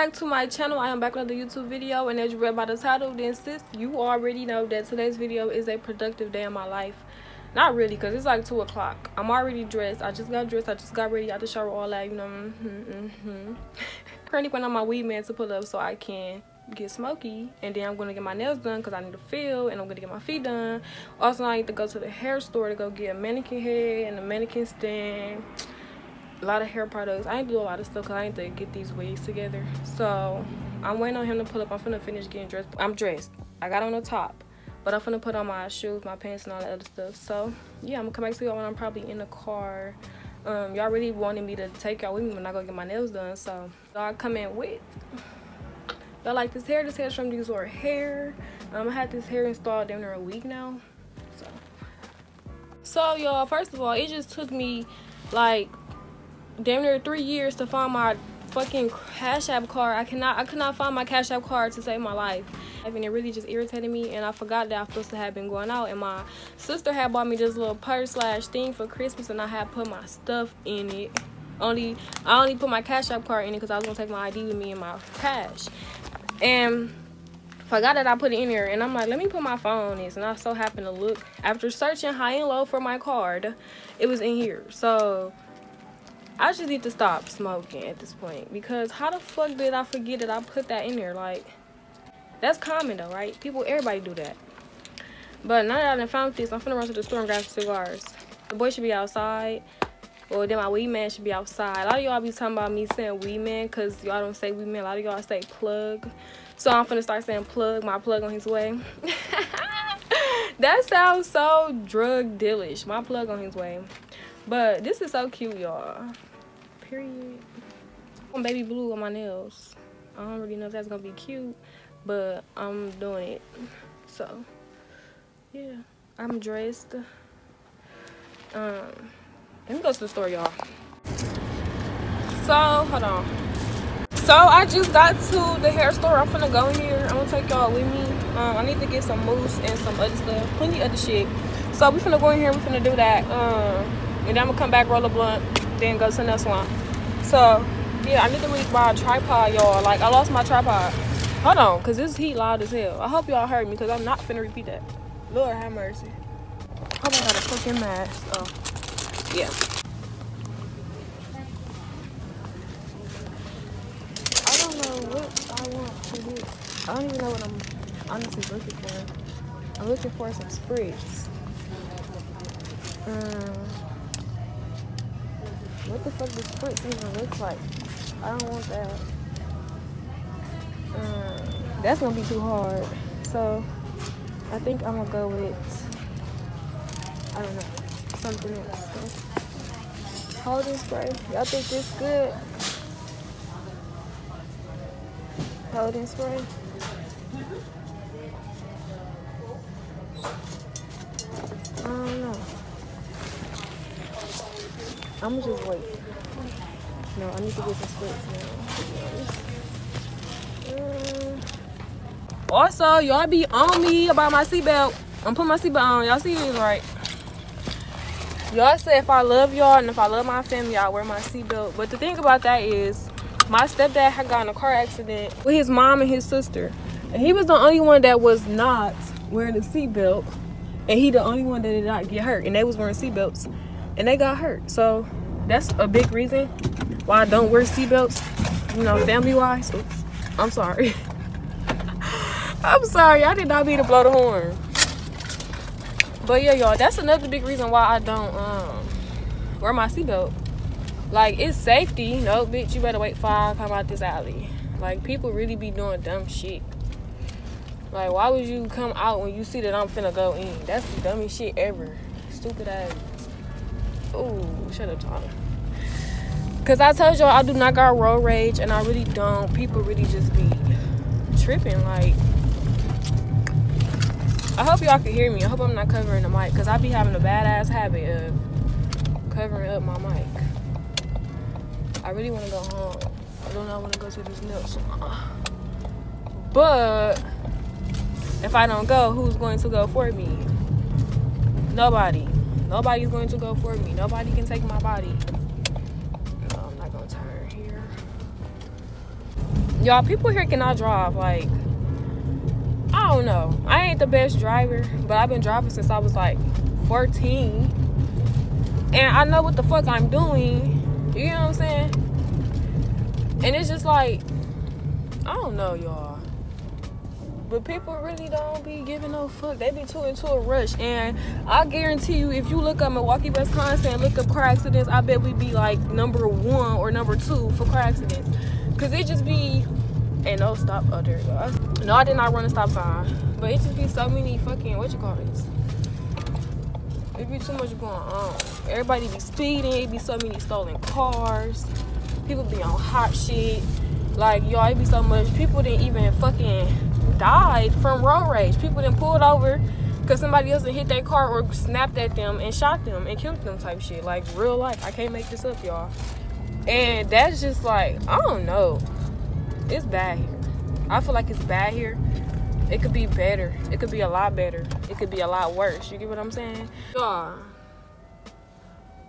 back to my channel. I am back with another youtube video and as you read by the title then sis you already know that today's video is a productive day in my life. Not really because it's like two o'clock. I'm already dressed. I just got dressed. I just got ready. Out the shower all that you know mm -hmm, mm -hmm. currently waiting on my weed man to pull up so i can get smoky and then i'm gonna get my nails done because i need to feel and i'm gonna get my feet done. Also i need to go to the hair store to go get a mannequin head and a mannequin stand a lot of hair products. I to do a lot of stuff because i need to get these wigs together. So i'm waiting on him to pull up. I'm gonna finish getting dressed. I'm dressed. I got on the top but i'm gonna put on my shoes my pants and all that other stuff. So yeah i'm gonna come back to y'all when i'm probably in the car. Um y'all really wanted me to take y'all with me when i go get my nails done. So y'all come in with. Y'all like this hair. This hair's from DSoar hair. Um i had this hair installed down there a week now. So so y'all first of all it just took me like damn near three years to find my fucking cash app card. I cannot i could not find my cash app card to save my life. I mean, it really just irritated me and i forgot that i was supposed to have been going out. And my sister had bought me this little purse slash thing for christmas and i had put my stuff in it. Only i only put my cash app card in it because i was gonna take my id with me and my cash. And forgot that I put it in there and I'm like let me put my phone on this and I so happened to look after searching high and low for my card. It was in here. So I just need to stop smoking at this point because how the fuck did I forget that I put that in there like that's common though right people everybody do that but now that I found this I'm finna run to the store and grab some cigars the boy should be outside or then my weed man should be outside. A lot of y'all be talking about me saying weed man because y'all don't say weed man. A lot of y'all say plug. So I'm finna start saying plug, my plug on his way. that sounds so drug dealish. My plug on his way. But this is so cute, y'all. Period. I'm baby blue on my nails. I don't really know if that's gonna be cute, but I'm doing it. So, yeah. I'm dressed. Um, let me go to the store, y'all. So, hold on. So, I just got to the hair store. I'm finna go in here. I'm gonna take y'all with me. Um, I need to get some mousse and some other stuff. Plenty other shit. So, we finna go in here. We finna do that. Um, and then I'm gonna come back, roll a blunt, then go to the next one. So, yeah, I need to reach my tripod, y'all. Like, I lost my tripod. Hold on, because this heat loud as hell. I hope y'all heard me, because I'm not finna repeat that. Lord have mercy. Oh, I got a fucking mask. Oh yeah. I don't know what I want to do. I don't even know what I'm honestly looking for. I'm looking for some spritz. Um, what the fuck does spritz even look like? I don't want that. Um, that's gonna be too hard. So I think I'm gonna go with I don't know something else. Holding spray. Y'all think this good? Holding spray. I don't know. I'm just wait. No, I need to get some splits now. Uh, also, y'all be on me about my seatbelt. I'm putting my seatbelt on. Y'all see it right y'all say if i love y'all and if i love my family i wear my seatbelt but the thing about that is my stepdad had gotten a car accident with his mom and his sister and he was the only one that was not wearing a seatbelt and he the only one that did not get hurt and they was wearing seatbelts and they got hurt so that's a big reason why i don't wear seatbelts you know family wise Oops. i'm sorry i'm sorry i did not mean to blow the horn but yeah, y'all, that's another big reason why I don't um wear my seatbelt. Like it's safety, no bitch, you better wait five come out this alley. Like people really be doing dumb shit. Like why would you come out when you see that I'm finna go in? That's the dumbest shit ever. Stupid ass. Ooh, shut up, Tom. Cause I told y'all I do not got road rage and I really don't. People really just be tripping like I hope y'all can hear me. I hope I'm not covering the mic because I be having a badass habit of covering up my mic. I really want to go home. I don't know I want to go to these nails. But if I don't go, who's going to go for me? Nobody. Nobody's going to go for me. Nobody can take my body. No, I'm not going to turn here. y'all people here cannot drive like i don't know i ain't the best driver but i've been driving since i was like 14 and i know what the fuck i'm doing you know what i'm saying and it's just like i don't know y'all but people really don't be giving no fuck. They be too into a rush. And I guarantee you, if you look up Milwaukee, Wisconsin, look up car accidents, I bet we be like number one or number two for car accidents. Cause it just be and no stop oh there it goes. No, I did not run a stop sign. But it just be so many fucking what you call this? It be too much going on. Everybody be speeding, it be so many stolen cars. People be on hot shit. Like y'all, it be so much. People didn't even fucking died from road rage. People didn't pull it over because somebody else hit their car or snapped at them and shot them and killed them type shit. Like real life. I can't make this up, y'all. And that's just like, I don't know. It's bad here. I feel like it's bad here. It could be better. It could be a lot better. It could be a lot worse. You get what I'm saying? Y'all,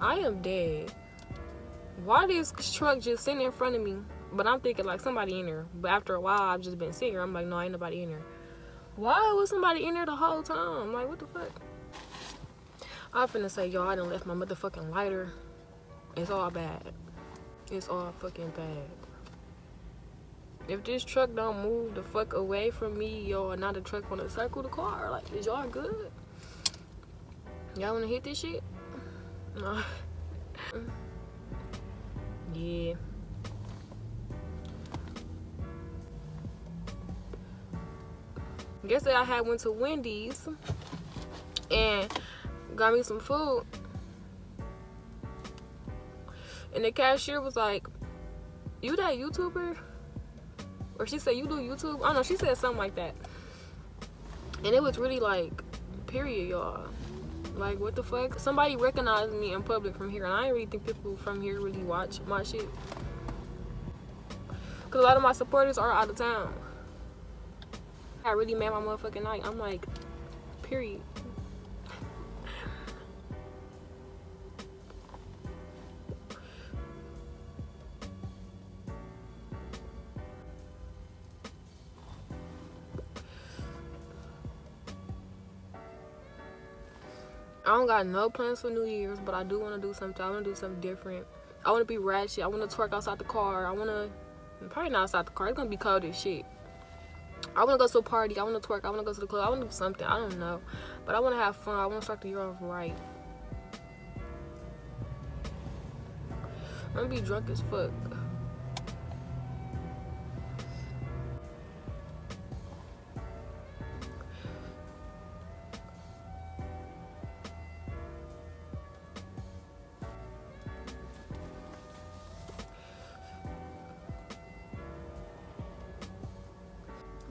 I am dead. Why this truck just sitting in front of me but I'm thinking like somebody in there. But after a while, I've just been sitting here. I'm like, no, ain't nobody in there. Why was somebody in there the whole time? Like, what the fuck? I'm finna say, y'all, I done left my motherfucking lighter. It's all bad. It's all fucking bad. If this truck don't move the fuck away from me, y'all, not the truck wanna circle the car. Like, is y'all good? Y'all wanna hit this shit? No. yeah. Yesterday I had went to Wendy's and got me some food. And the cashier was like, you that YouTuber? Or she said, you do YouTube? I don't know, she said something like that. And it was really like, period, y'all. Like, what the fuck? Somebody recognized me in public from here. And I didn't really think people from here really watch my shit. Because a lot of my supporters are out of town. I really made my motherfucking night. I'm like, period. I don't got no plans for New Year's, but I do want to do something. I want to do something different. I want to be ratchet. I want to twerk outside the car. I want to, probably not outside the car. It's going to be cold as shit. I want to go to a party. I want to twerk. I want to go to the club. I want to do something. I don't know. But I want to have fun. I want to start the year off right. I'm going to be drunk as fuck.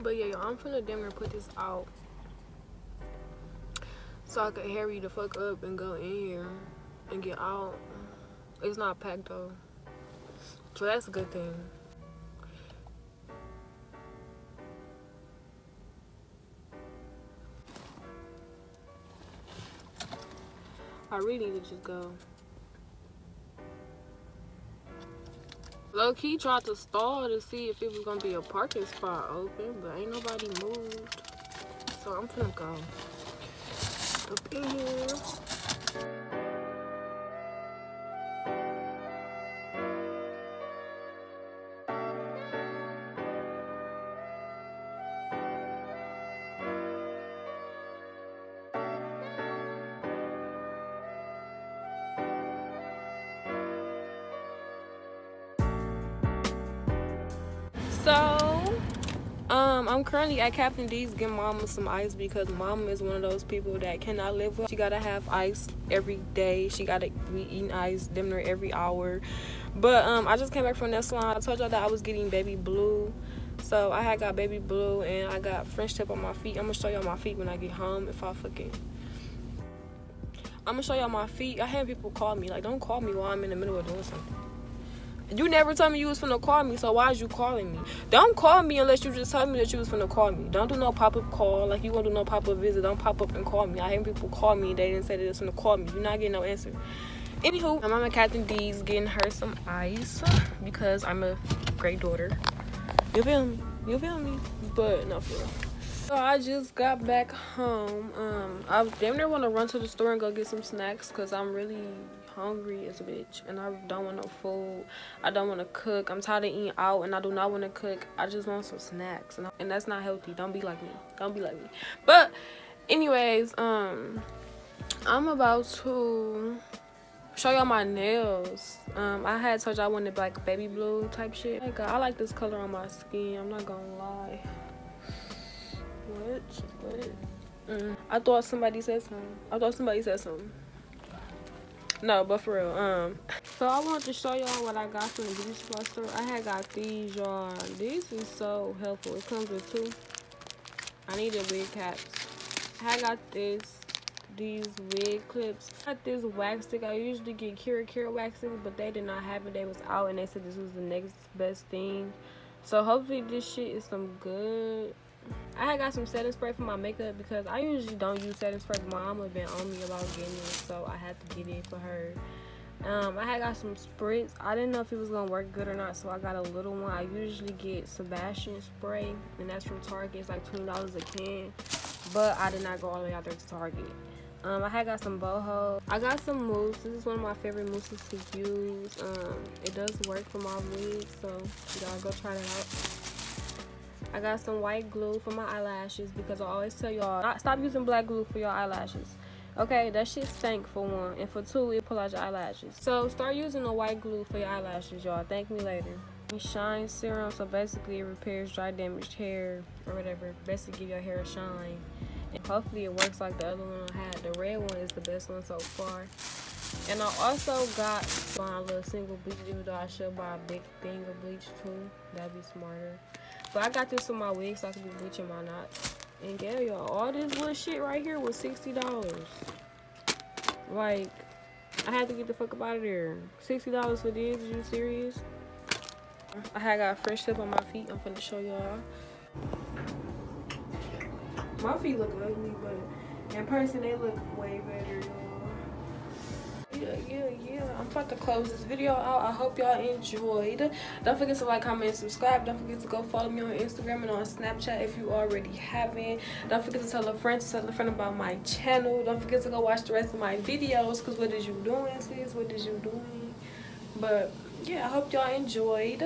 But yeah, I'm finna damn near put this out. So I could hurry the fuck up and go in here and get out. It's not packed though. So that's a good thing. I really need to just go. Low key tried to stall to see if it was gonna be a parking spot open, but ain't nobody moved. So I'm finna go up in here. Um, I'm currently at Captain D's getting mama some ice because mama is one of those people that cannot live with. She gotta have ice every day. She gotta be eating ice dinner every hour. But um, I just came back from that salon. I told y'all that I was getting baby blue. So I had got baby blue and I got French tip on my feet. I'm gonna show y'all my feet when I get home if I fucking I'm gonna show y'all my feet. I had people call me. Like, don't call me while I'm in the middle of doing something. You never told me you was finna call me, so why is you calling me? Don't call me unless you just tell me that you was finna call me. Don't do no pop-up call. Like you gonna do no pop-up visit. Don't pop up and call me. I hate people call me they didn't say they was finna call me. You're not getting no answer. Anywho, I'm at Captain D's getting her some ice because I'm a great daughter. You feel me? You feel me? But no for real. So I just got back home. Um, I damn near want to run to the store and go get some snacks because I'm really hungry as a bitch and I don't want no food. I don't want to cook. I'm tired of eating out and I do not want to cook. I just want some snacks and, I, and that's not healthy. Don't be like me. Don't be like me. But anyways, um, I'm about to show y'all my nails. Um, I had told y'all I wanted like baby blue type shit. Like, I like this color on my skin. I'm not gonna lie. What? What? Mm. I thought somebody said something. I thought somebody said something. No, but for real. Um, so I wanted to show y'all what I got from the beauty supply store. I had got these, y'all. These is so helpful. It comes with two. I need needed wig caps. I got this, these wig clips. I got this wax stick. I usually get Kira Kira wax stick, but they did not have it. They was out, and they said this was the next best thing. So hopefully this shit is some good I had got some setting spray for my makeup because I usually don't use setting spray, my mom had been on me about getting it, so I had to get it for her. Um, I had got some spritz. I didn't know if it was gonna work good or not, so I got a little one. I usually get Sebastian spray, and that's from Target. It's like twenty dollars a can, but I did not go all the way out there to Target. Um, I had got some boho. I got some mousse. This is one of my favorite mousses to use. Um, it does work for my wigs, so y'all go try it out. I got some white glue for my eyelashes because I always tell y'all stop using black glue for your eyelashes. Okay, that shit stank for one, and for two, it pull out your eyelashes. So start using the white glue for your eyelashes, y'all. Thank me later. Shine serum, so basically it repairs dry damaged hair or whatever. Basically give your hair a shine. And hopefully it works like the other one I had. The red one is the best one so far. And I also got my little single bleach, though I should buy a big thing of bleach too. That'd be smarter. But I got this for my wig so I can be bleaching my knots. And yeah, y'all, all this little shit right here was $60. Like, I had to get the fuck up out of there. $60 for this? Are you serious? I had got French tip on my feet. I'm finna show y'all. My feet look ugly, but in person they look way better, yeah yeah. I'm about to close this video out. I hope y'all enjoyed. Don't forget to like comment and subscribe. Don't forget to go follow me on instagram and on snapchat if you already haven't. Don't forget to tell a friend to tell a friend about my channel. Don't forget to go watch the rest of my videos because what is you doing sis? What is you doing? But yeah i hope y'all enjoyed